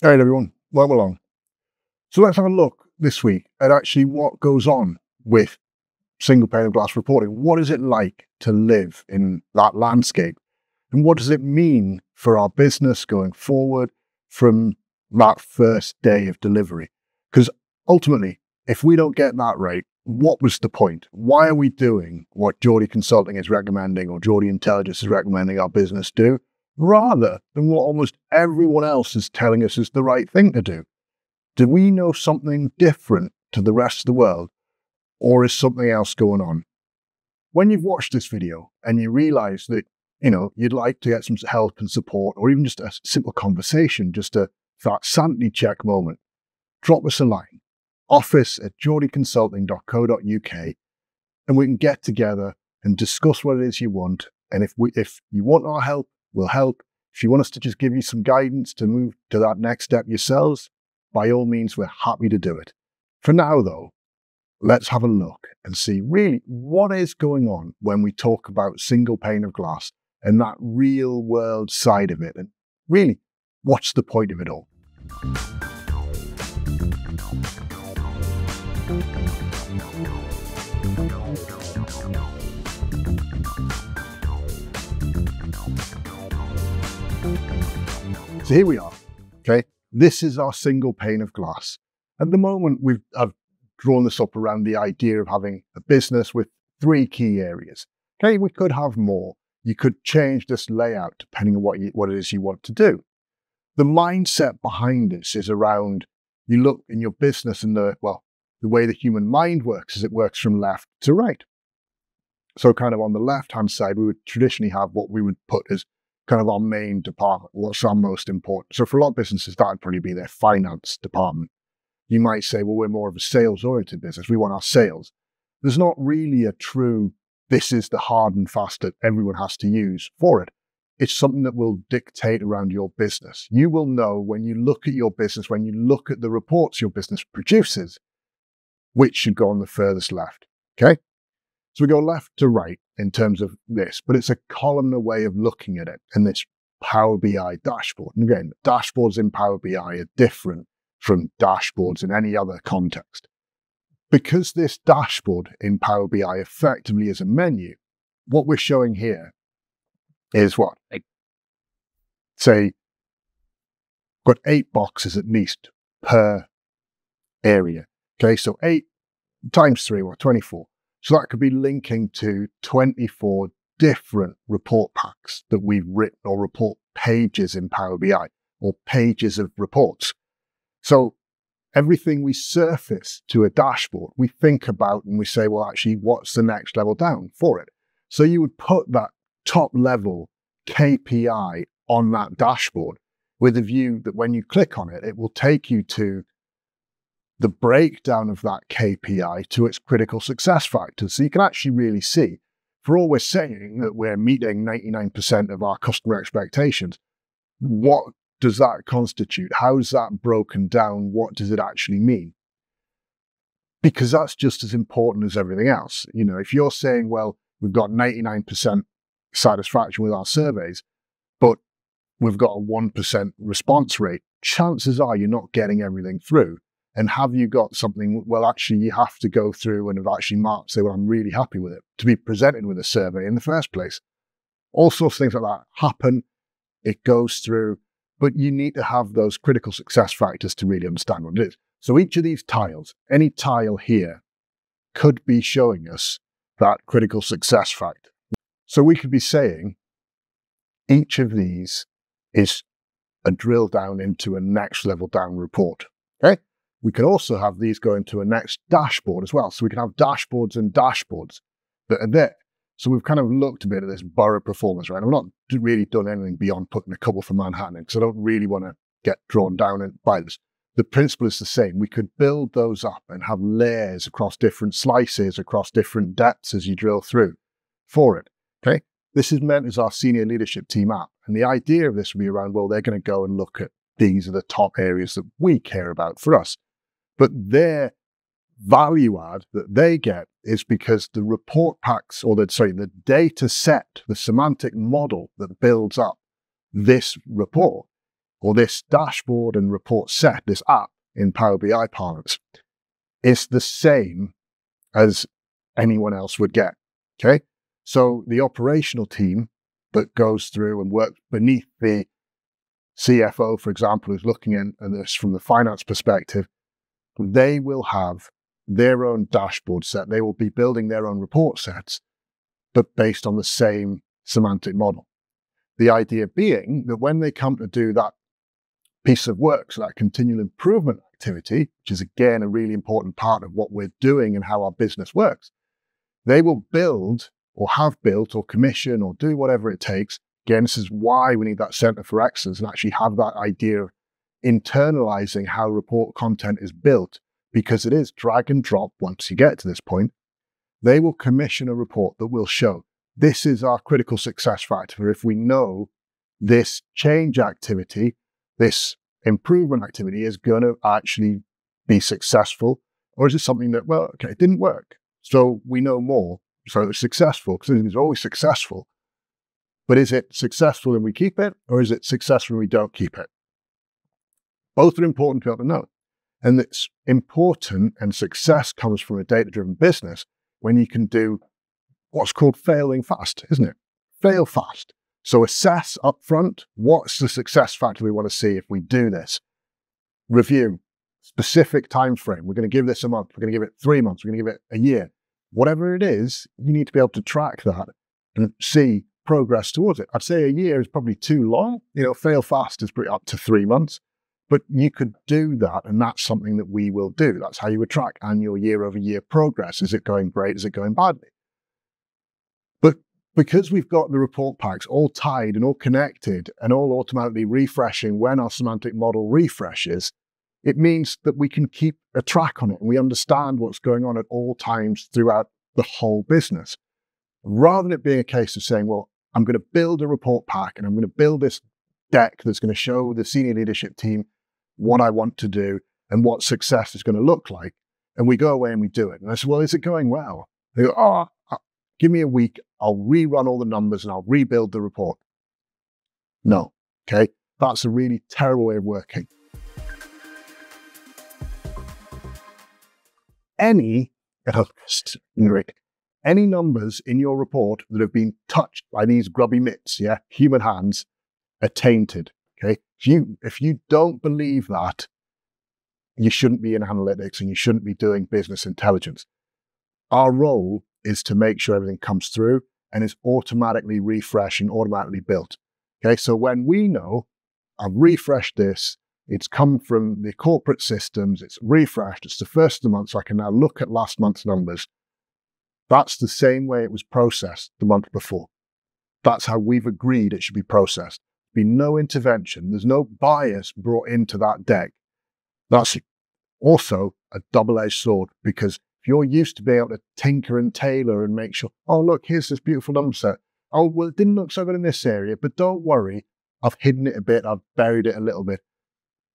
All right, everyone, welcome along. So let's have a look this week at actually what goes on with single pane of glass reporting. What is it like to live in that landscape? And what does it mean for our business going forward from that first day of delivery? Because ultimately, if we don't get that right, what was the point? Why are we doing what Geordie Consulting is recommending or Geordie Intelligence is recommending our business do, rather than what almost everyone else is telling us is the right thing to do? Do we know something different to the rest of the world, or is something else going on? When you've watched this video and you realize that, you know, you'd like to get some help and support, or even just a simple conversation, just a that sanity check moment, drop us a line office at geordieconsulting.co.uk and we can get together and discuss what it is you want. And if we, if you want our help, we'll help. If you want us to just give you some guidance to move to that next step yourselves, by all means, we're happy to do it. For now, though, let's have a look and see really what is going on when we talk about single pane of glass and that real world side of it. And really, what's the point of it all? So here we are. Okay. This is our single pane of glass. At the moment, we've I've drawn this up around the idea of having a business with three key areas. Okay, we could have more. You could change this layout depending on what you, what it is you want to do. The mindset behind this is around you look in your business and the well, the way the human mind works is it works from left to right. So, kind of on the left hand side, we would traditionally have what we would put as kind of our main department, what's our most important. So, for a lot of businesses, that would probably be their finance department. You might say, well, we're more of a sales oriented business. We want our sales. There's not really a true, this is the hard and fast that everyone has to use for it. It's something that will dictate around your business. You will know when you look at your business, when you look at the reports your business produces, which should go on the furthest left. Okay. So we go left to right in terms of this, but it's a columnar way of looking at it in this Power BI dashboard. And again, dashboards in Power BI are different from dashboards in any other context. Because this dashboard in Power BI effectively is a menu, what we're showing here is what? Say, got eight boxes at least per area. Okay, so eight times three, or 24. So that could be linking to 24 different report packs that we've written or report pages in Power BI or pages of reports. So everything we surface to a dashboard, we think about and we say, well, actually, what's the next level down for it? So you would put that top level KPI on that dashboard with a view that when you click on it, it will take you to the breakdown of that KPI to its critical success factors. So you can actually really see, for all we're saying that we're meeting 99% of our customer expectations, what does that constitute? How's that broken down? What does it actually mean? Because that's just as important as everything else. You know, if you're saying, well, we've got 99% satisfaction with our surveys, but we've got a 1% response rate, chances are you're not getting everything through. And have you got something? Well, actually, you have to go through and have actually marked, say, well, I'm really happy with it to be presented with a survey in the first place. All sorts of things like that happen. It goes through, but you need to have those critical success factors to really understand what it is. So each of these tiles, any tile here, could be showing us that critical success factor. So we could be saying each of these is a drill down into a next level down report. We can also have these go into a next dashboard as well. So we can have dashboards and dashboards that are there. So we've kind of looked a bit at this borough performance, right? I've not really done anything beyond putting a couple for Manhattan because I don't really want to get drawn down by this. The principle is the same. We could build those up and have layers across different slices, across different depths as you drill through for it. Okay. This is meant as our senior leadership team app. And the idea of this would be around, well, they're going to go and look at these are the top areas that we care about for us. But their value add that they get is because the report packs or the sorry, the data set, the semantic model that builds up this report or this dashboard and report set, this app in Power BI parlance, is the same as anyone else would get. Okay. So the operational team that goes through and works beneath the CFO, for example, who's looking at this from the finance perspective, they will have their own dashboard set. They will be building their own report sets, but based on the same semantic model. The idea being that when they come to do that piece of work, so that continual improvement activity, which is again a really important part of what we're doing and how our business works, they will build or have built or commission or do whatever it takes. Again, this is why we need that center for excellence and actually have that idea of internalizing how report content is built because it is drag and drop once you get to this point. They will commission a report that will show this is our critical success factor. If we know this change activity, this improvement activity is going to actually be successful, or is it something that, well, okay, it didn't work. So we know more. So it's successful because it's always successful. But is it successful and we keep it, or is it successful and we don't keep it? Both are important to be able to know. And it's important, and success comes from a data driven business when you can do what's called failing fast, isn't it? Fail fast. So assess up front what's the success factor we want to see if we do this. Review specific time frame. We're going to give this a month. We're going to give it three months. We're going to give it a year. Whatever it is, you need to be able to track that and see progress towards it. I'd say a year is probably too long. You know, fail fast is pretty up to three months. But you could do that, and that's something that we will do. That's how you would track annual year over year progress. Is it going great? Is it going badly? But because we've got the report packs all tied and all connected and all automatically refreshing when our semantic model refreshes, it means that we can keep a track on it and we understand what's going on at all times throughout the whole business. Rather than it being a case of saying, well, I'm going to build a report pack and I'm going to build this deck that's going to show the senior leadership team what I want to do and what success is going to look like. And we go away and we do it. And I said, well, is it going well? They go, oh, uh, give me a week. I'll rerun all the numbers and I'll rebuild the report. No. Okay. That's a really terrible way of working. Any, any numbers in your report that have been touched by these grubby mitts, yeah, human hands, are tainted. Okay. If you, if you don't believe that, you shouldn't be in analytics and you shouldn't be doing business intelligence. Our role is to make sure everything comes through and is automatically refreshed and automatically built. Okay. So when we know I've refreshed this, it's come from the corporate systems, it's refreshed, it's the first of the month, so I can now look at last month's numbers. That's the same way it was processed the month before. That's how we've agreed it should be processed be no intervention. There's no bias brought into that deck. That's also a double edged sword because if you're used to being able to tinker and tailor and make sure, oh, look, here's this beautiful number set. Oh, well, it didn't look so good in this area, but don't worry. I've hidden it a bit. I've buried it a little bit.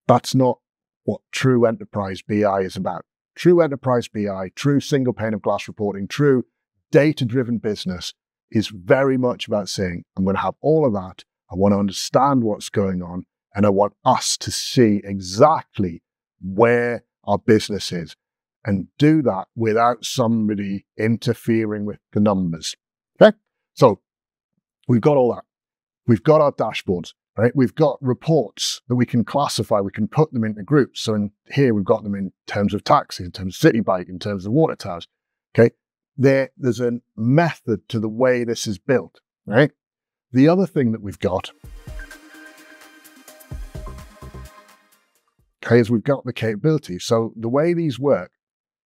That's not what true enterprise BI is about. True enterprise BI, true single pane of glass reporting, true data driven business is very much about saying, I'm going to have all of that I want to understand what's going on and I want us to see exactly where our business is and do that without somebody interfering with the numbers. Okay. So we've got all that. We've got our dashboards, right? We've got reports that we can classify. We can put them into groups. So in here, we've got them in terms of taxis, in terms of city bike, in terms of water towers. Okay. There, there's a method to the way this is built, right? The other thing that we've got okay, is we've got the capability. So the way these work,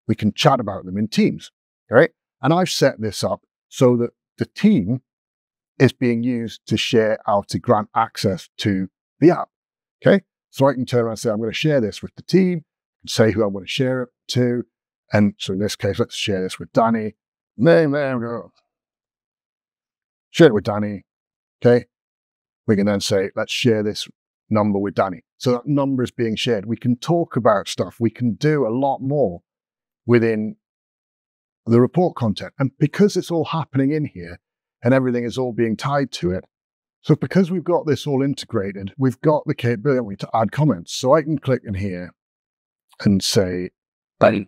we can chat about them in teams, right? And I've set this up so that the team is being used to share out to grant access to the app. Okay. So I can turn around and say, I'm going to share this with the team, and say who I want to share it to. And so in this case, let's share this with Danny. Name, there we go. Share it with Danny. Okay. We can then say, let's share this number with Danny. So that number is being shared. We can talk about stuff. We can do a lot more within the report content. And because it's all happening in here and everything is all being tied to it, So because we've got this all integrated, we've got the capability to add comments. So I can click in here and say, Button.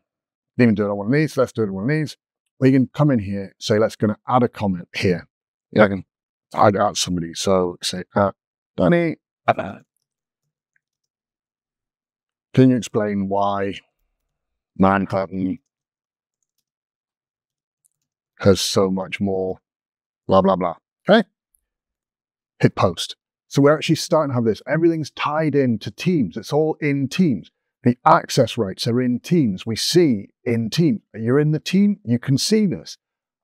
even do it on one of these, let's do it on one of these. We can come in here, say, let's going to add a comment here. Yeah, I can. I'd add somebody. So say, uh, Danny, Uh, can you explain why Manhattan has so much more blah, blah, blah? Okay. Hit post. So we're actually starting to have this. Everything's tied into Teams. It's all in Teams. The access rights are in Teams. We see in Teams. You're in the team. You can see this.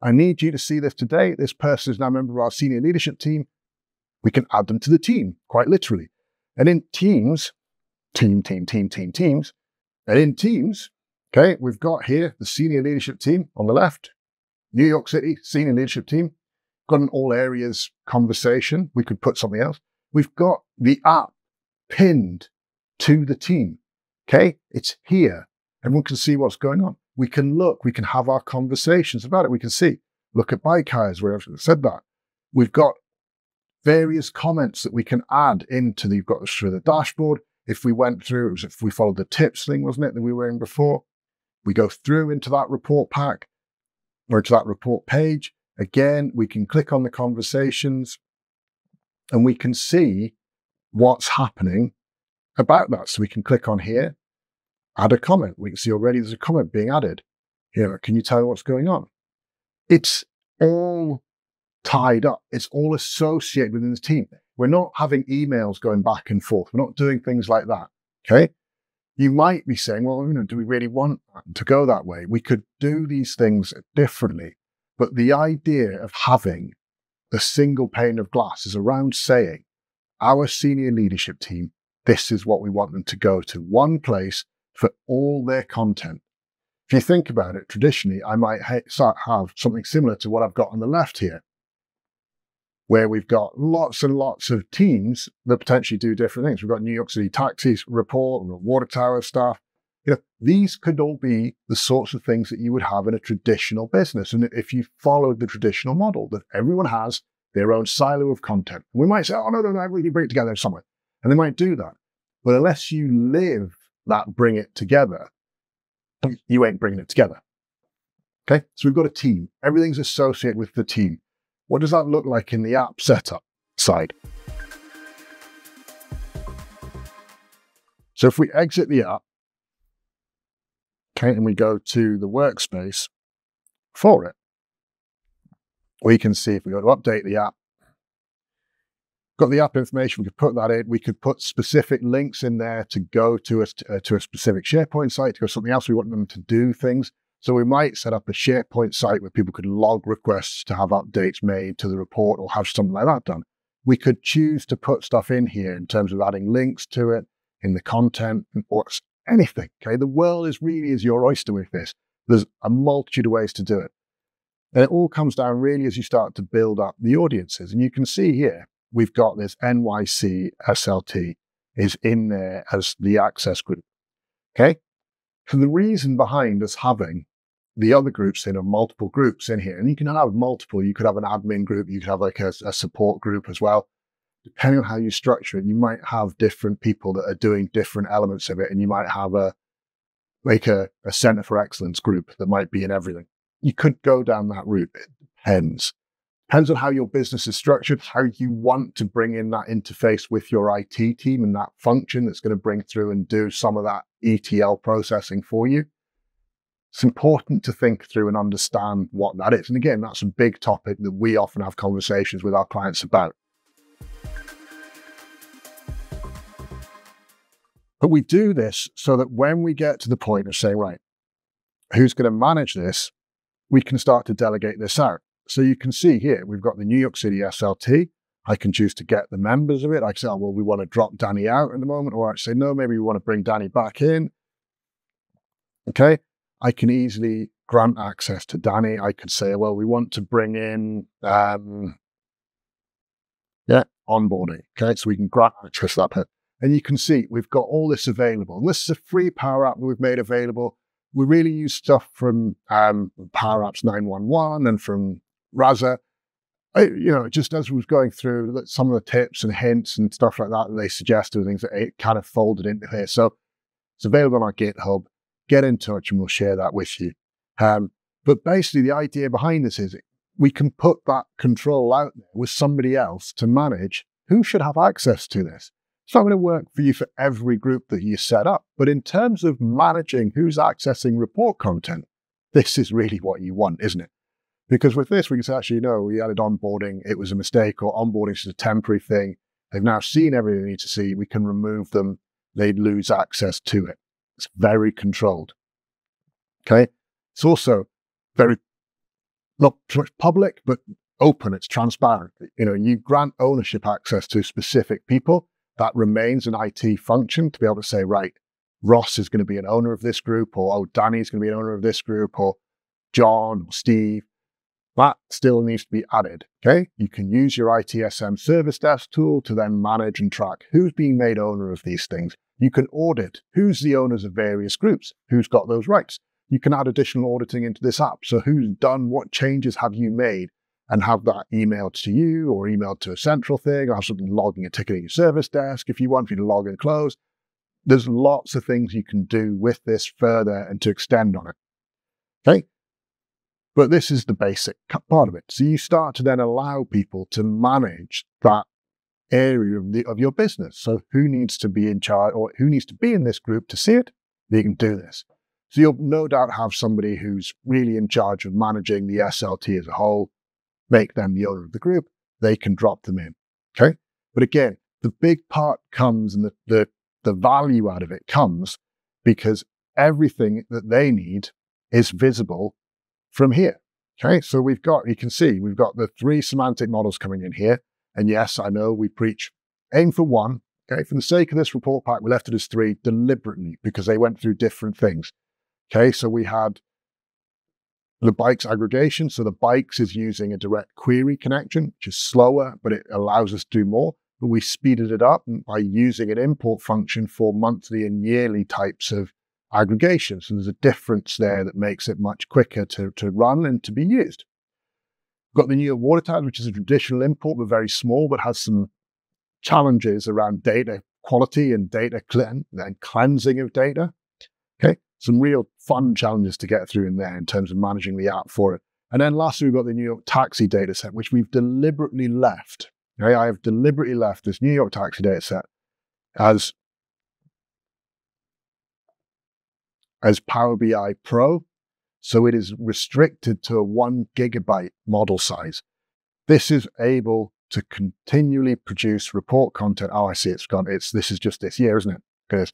I need you to see this today. This person is now a member of our senior leadership team. We can add them to the team, quite literally. And in Teams, team, team, team, team, teams. And in Teams, okay, we've got here the senior leadership team on the left, New York City senior leadership team. Got an all areas conversation. We could put something else. We've got the app pinned to the team. Okay, it's here. Everyone can see what's going on. We can look, we can have our conversations about it. We can see, look at bike hires where I've said that. We've got various comments that we can add into the, you've got through the dashboard. If we went through, it was if we followed the tips thing, wasn't it, that we were in before? We go through into that report pack or to that report page. Again, we can click on the conversations and we can see what's happening about that. So we can click on here, add a comment. We can see already there's a comment being added. Here, can you tell me what's going on? It's all tied up. It's all associated within the team. We're not having emails going back and forth. We're not doing things like that. Okay. You might be saying, well, you know, do we really want to go that way? We could do these things differently. But the idea of having a single pane of glass is around saying, our senior leadership team, this is what we want them to go to one place for all their content. If you think about it, traditionally, I might ha- have something similar to what I've got on the left here, where we've got lots and lots of teams that potentially do different things. We've got New York City taxis report, water tower staff. You know, these could all be the sorts of things that you would have in a traditional business. And if you followed the traditional model that everyone has their own silo of content, we might say, oh, no, no, no, we really bring it together somewhere. And they might do that. But unless you live that bring it together, you ain't bringing it together. Okay. So we've got a team. Everything's associated with the team. What does that look like in the app setup side? So if we exit the app, okay, and we go to the workspace for it, we can see if we go to update the app, got the app information, we could put that in. We could put specific links in there to go to a, uh, to a specific SharePoint site, to go something else. We want them to do things. So we might set up a SharePoint site where people could log requests to have updates made to the report or have something like that done. We could choose to put stuff in here in terms of adding links to it in the content or anything. Okay. The world is really is your oyster with this. There's a multitude of ways to do it. And it all comes down really as you start to build up the audiences. And you can see here, we've got this NYC SLT is in there as the access group. Okay. So the reason behind us having the other groups in are multiple groups in here, and you can have multiple. You could have an admin group, you could have like a, a support group as well. Depending on how you structure it, you might have different people that are doing different elements of it, and you might have a like a, a center for excellence group that might be in everything. You could go down that route. It depends. Depends on how your business is structured, how you want to bring in that interface with your IT team and that function that's going to bring through and do some of that ETL processing for you. It's important to think through and understand what that is. And again, that's a big topic that we often have conversations with our clients about. But we do this so that when we get to the point of saying, right, who's going to manage this, we can start to delegate this out. So you can see here, we've got the New York City SLT. I can choose to get the members of it. I can say, oh, well, we want to drop Danny out at the moment, or I say, no, maybe we want to bring Danny back in. Okay. I can easily grant access to Danny. I could say, well, we want to bring in, um, yeah, onboarding. Okay. So we can grant access to that. person. And you can see we've got all this available. And this is a free Power App that we've made available. We really use stuff from um, Power Apps 911 and from Reza. I, you know, just as we was going through some of the tips and hints and stuff like that that they suggested, things that it kind of folded into here. So it's available on our GitHub. Get in touch and we'll share that with you. Um, but basically, the idea behind this is we can put that control out there with somebody else to manage who should have access to this. It's not going to work for you for every group that you set up, but in terms of managing who's accessing report content, this is really what you want, isn't it? Because with this, we can actually, no, we added onboarding, it was a mistake, or onboarding is a temporary thing. They've now seen everything they need to see. We can remove them. They'd lose access to it. It's very controlled. Okay. It's also very, not so much public, but open. It's transparent. You know, you grant ownership access to specific people. That remains an IT function to be able to say, right, Ross is going to be an owner of this group, or oh, Danny is going to be an owner of this group, or John or Steve. That still needs to be added. Okay. You can use your ITSM service desk tool to then manage and track who's being made owner of these things. You can audit who's the owners of various groups, who's got those rights. You can add additional auditing into this app. So who's done, what changes have you made, and have that emailed to you or emailed to a central thing, or have something logging a ticket in your service desk if you want you to log and close. There's lots of things you can do with this further and to extend on it. Okay. But this is the basic part of it. So you start to then allow people to manage that area of, the, of your business. So who needs to be in charge or who needs to be in this group to see it? They can do this. So you'll no doubt have somebody who's really in charge of managing the SLT as a whole, make them the owner of the group. They can drop them in. Okay. But again, the big part comes and the, the, the value out of it comes because everything that they need is visible from here. Okay, so we've got, you can see, we've got the three semantic models coming in here. And yes, I know we preach aim for one. Okay, for the sake of this report pack, we left it as three deliberately because they went through different things. Okay, so we had the bikes aggregation. So the bikes is using a direct query connection, which is slower, but it allows us to do more. But we speeded it up by using an import function for monthly and yearly types of aggregation. So there's a difference there that makes it much quicker to, to run and to be used. We've got the new York water which is a traditional import, but very small, but has some challenges around data quality and data clean, and cleansing of data. Okay, some real fun challenges to get through in there in terms of managing the app for it. And then lastly, we've got the New York Taxi data set, which we've deliberately left. Okay, I have deliberately left this New York Taxi data set as as Power BI Pro. So it is restricted to a one gigabyte model size. This is able to continually produce report content. Oh, I see it's gone. It's this is just this year, isn't it? Because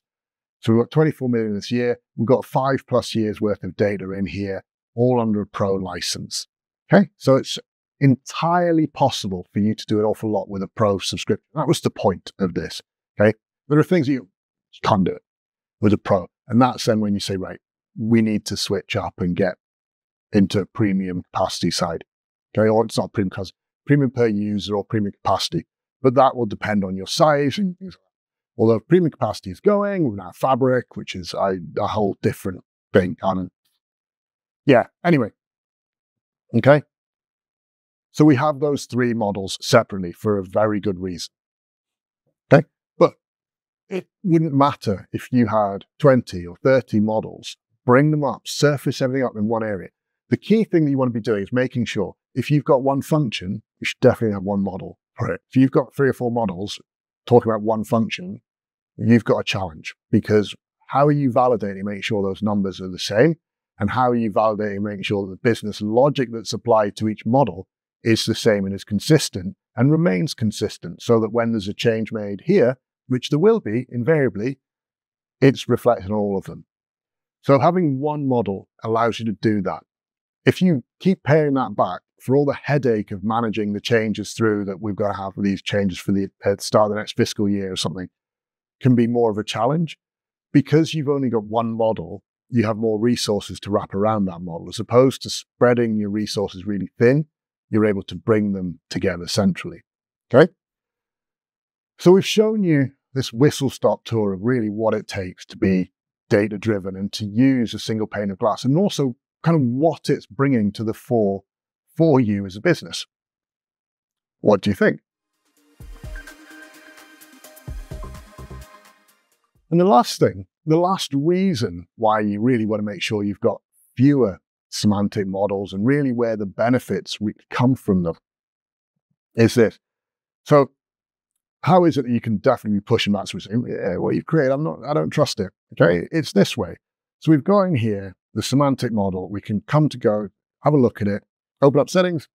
so we've got 24 million this year. We've got five plus years worth of data in here, all under a pro license. Okay. So it's entirely possible for you to do an awful lot with a pro subscription. That was the point of this. Okay. There are things that you can't do it with a pro. And that's then when you say, right, we need to switch up and get into premium capacity side. Okay, or it's not premium because premium per user or premium capacity, but that will depend on your size and things like that. Although premium capacity is going, we've now fabric, which is a, a whole different thing. And yeah, anyway. Okay. So we have those three models separately for a very good reason it wouldn't matter if you had 20 or 30 models, bring them up, surface everything up in one area. The key thing that you want to be doing is making sure if you've got one function, you should definitely have one model for it. If you've got three or four models talking about one function, you've got a challenge because how are you validating, making sure those numbers are the same? And how are you validating, making sure that the business logic that's applied to each model is the same and is consistent and remains consistent so that when there's a change made here, which there will be invariably, it's reflected on all of them. So having one model allows you to do that. If you keep paying that back for all the headache of managing the changes through that we've got to have these changes for the uh, start of the next fiscal year or something, can be more of a challenge. Because you've only got one model, you have more resources to wrap around that model. As opposed to spreading your resources really thin, you're able to bring them together centrally. Okay? So we've shown you this whistle stop tour of really what it takes to be mm. data driven and to use a single pane of glass and also kind of what it's bringing to the fore for you as a business. What do you think? And the last thing, the last reason why you really want to make sure you've got fewer semantic models and really where the benefits come from them is this. So, how is it that you can definitely be pushing back to yeah, what you've created, I'm not, I don't trust it. Okay, it's this way. So we've got in here the semantic model. We can come to go, have a look at it, open up settings,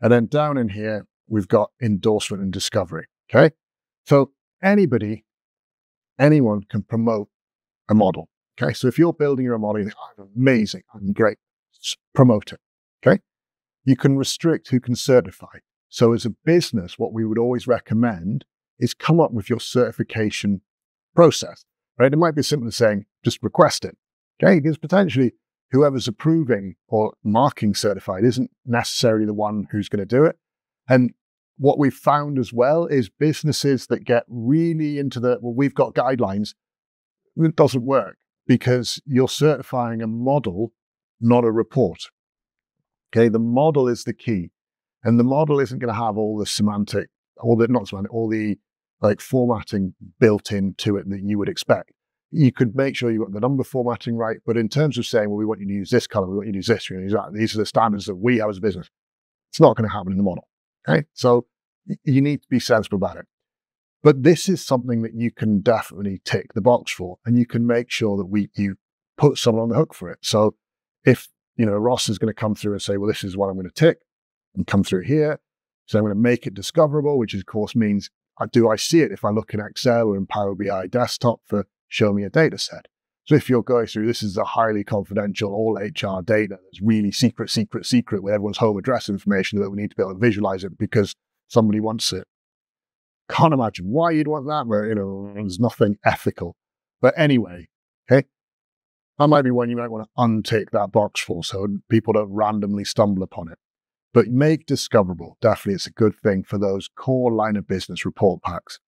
and then down in here, we've got endorsement and discovery. Okay. So anybody, anyone can promote a model. Okay. So if you're building your model, you think, oh, amazing, I'm great, Just promote it. Okay. You can restrict who can certify. So as a business, what we would always recommend is come up with your certification process. Right. It might be simple as saying, just request it. Okay. Because potentially whoever's approving or marking certified isn't necessarily the one who's going to do it. And what we've found as well is businesses that get really into the, well, we've got guidelines, it doesn't work because you're certifying a model, not a report. Okay, the model is the key. And the model isn't going to have all the semantic, all the, not semantic, all the like formatting built into it that you would expect you could make sure you got the number formatting right. But in terms of saying, well, we want you to use this color, we want you to use this, use that, these are the standards that we have as a business. It's not going to happen in the model. Okay. So you need to be sensible about it. But this is something that you can definitely tick the box for, and you can make sure that we you put someone on the hook for it. So if you know Ross is going to come through and say, well, this is what I'm going to tick, and come through here. So I'm going to make it discoverable, which of course means do I see it if I look in Excel or in Power BI desktop for show me a data set. So if you're going through, this is a highly confidential, all HR data that's really secret, secret, secret with everyone's home address information that we need to be able to visualize it because somebody wants it. Can't imagine why you'd want that, but you know, there's nothing ethical. But anyway, okay, that might be one you might want to untick that box for so people don't randomly stumble upon it. But make discoverable. Definitely, it's a good thing for those core line of business report packs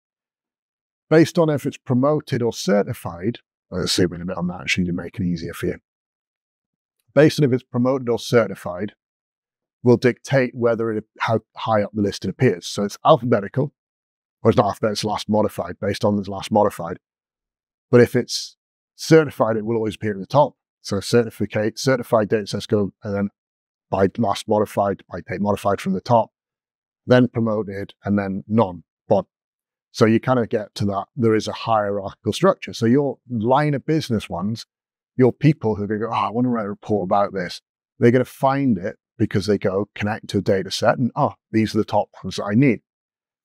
based on if it's promoted or certified. See a bit on that actually to make it easier for you. Based on if it's promoted or certified, will dictate whether it, how high up the list it appears. So it's alphabetical, or it's not alphabetical, it's last modified, based on the last modified. But if it's certified, it will always appear at the top. So certificate, certified data sets go and then by last modified, by date modified from the top, then promoted, and then none. But so you kind of get to that. There is a hierarchical structure. So your line of business ones, your people who are going to go, oh, I want to write a report about this. They're going to find it because they go connect to a data set and, oh, these are the top ones that I need.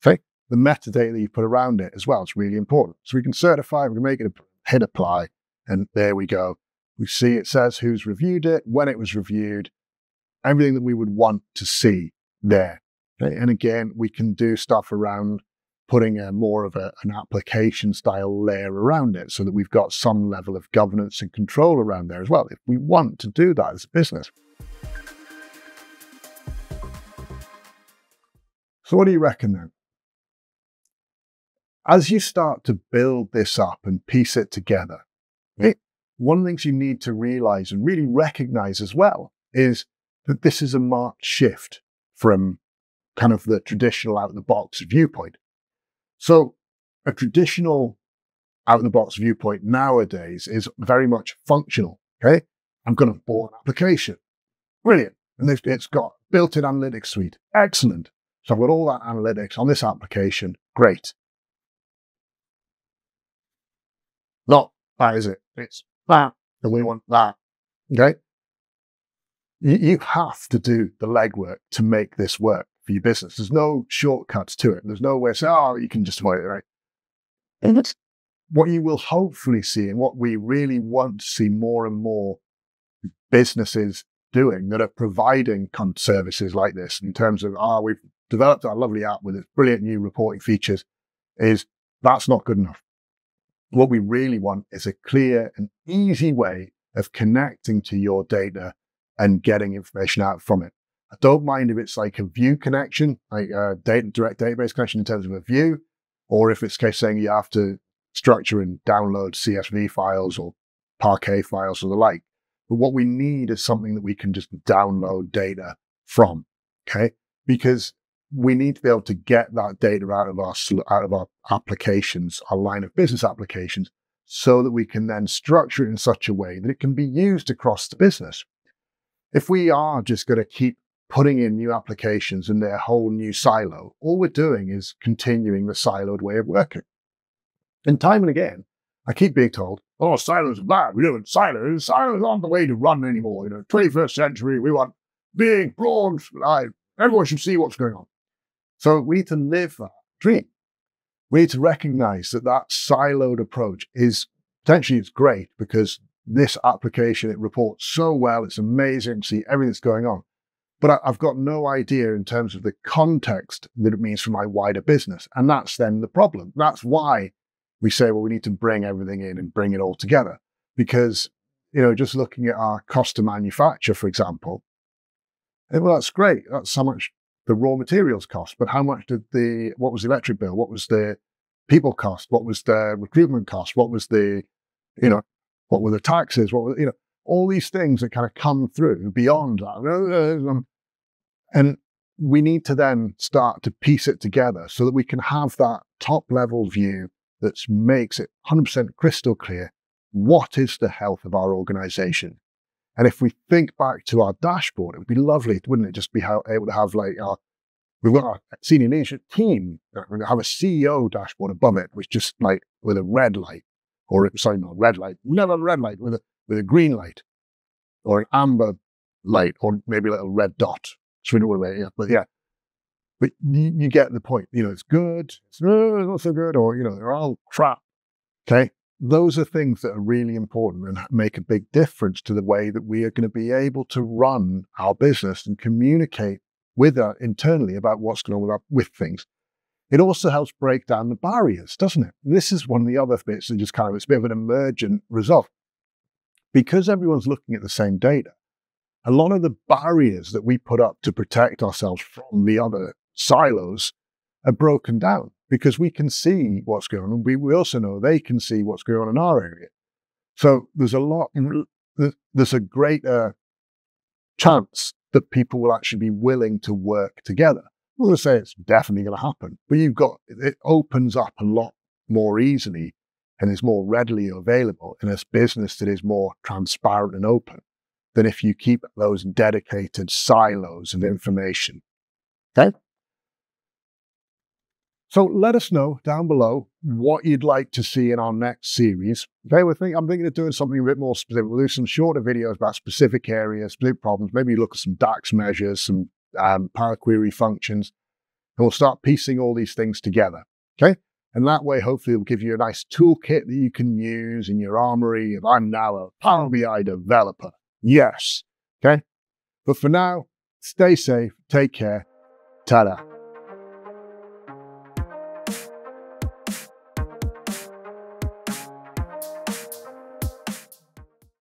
Okay. The metadata that you put around it as well is really important. So we can certify, we can make it hit apply, and there we go. We see it says who's reviewed it, when it was reviewed, everything that we would want to see there. Okay? And again, we can do stuff around putting a more of a, an application style layer around it so that we've got some level of governance and control around there as well, if we want to do that as a business. So, what do you reckon then? As you start to build this up and piece it together, one of the things you need to realize and really recognize as well is that this is a marked shift from kind of the traditional out of the box viewpoint so a traditional out of the box viewpoint nowadays is very much functional. Okay. I'm going to bought an application. Brilliant. And it's got built in analytics suite. Excellent. So I've got all that analytics on this application. Great. Not that is it. It's that. And we want that. Okay. You have to do the legwork to make this work for your business. There's no shortcuts to it. There's no way to say, oh, you can just avoid it, right? And what you will hopefully see and what we really want to see more and more businesses doing that are providing services like this in terms of, ah, oh, we've developed our lovely app with its brilliant new reporting features is that's not good enough. What we really want is a clear and easy way of connecting to your data and getting information out from it. I don't mind if it's like a view connection, like a data, direct database connection in terms of a view, or if it's case saying you have to structure and download CSV files or Parquet files or the like. But what we need is something that we can just download data from. Okay. Because we need to be able to get that data out of our out of our applications, our line of business applications, so that we can then structure it in such a way that it can be used across the business. If we are just going to keep putting in new applications in their whole new silo, all we're doing is continuing the siloed way of working. And time and again, I keep being told, oh, silos are bad. We don't want silos. Silos aren't the way to run anymore. You know, 21st century, we want big, broad, everyone should see what's going on. So we need to live that dream. We need to recognize that that siloed approach is potentially it's great because this application, it reports so well. It's amazing to see everything that's going on. But I've got no idea in terms of the context that it means for my wider business. And that's then the problem. That's why we say, well, we need to bring everything in and bring it all together. Because, you know, just looking at our cost to manufacture, for example, well, that's great. That's how much the raw materials cost, but how much did the, what was the electric bill? What was the people cost? What was the recruitment cost? What was the, you know, what were the taxes? What were, you know, all these things that kind of come through beyond that. And we need to then start to piece it together so that we can have that top level view that makes it 100% crystal clear what is the health of our organization. And if we think back to our dashboard, it would be lovely, wouldn't it? Just be able to have like our, we've got our senior leadership team, uh, have a CEO dashboard above it, which just like with a red light, or sorry, no, red light, never a red light, with a, with a green light, or an amber light, or maybe a little red dot. So we know what yeah, but yeah, but you, you, get the point. You know, it's good, uh, it's not so good, or, you know, they're all crap. Okay. Those are things that are really important and make a big difference to the way that we are going to be able to run our business and communicate with our, internally about what's going on with, our, with things. It also helps break down the barriers, doesn't it? This is one of the other bits that just kind of, it's a bit of an emergent result. Because everyone's looking at the same data, a lot of the barriers that we put up to protect ourselves from the other silos are broken down because we can see what's going on. We, we also know they can see what's going on in our area. So there's a lot, there's a greater chance that people will actually be willing to work together. I'm going to say it's definitely going to happen, but you've got, it opens up a lot more easily and is more readily available in a business that is more transparent and open than if you keep those dedicated silos of information. Okay? So let us know down below what you'd like to see in our next series. Okay, we're thinking, I'm thinking of doing something a bit more specific. We'll do some shorter videos about specific areas, specific problems. Maybe look at some DAX measures, some um, Power Query functions, and we'll start piecing all these things together. Okay, and that way, hopefully, it'll give you a nice toolkit that you can use in your armory. If I'm now a Power BI developer, yes. Okay, but for now, stay safe, take care, ta-da.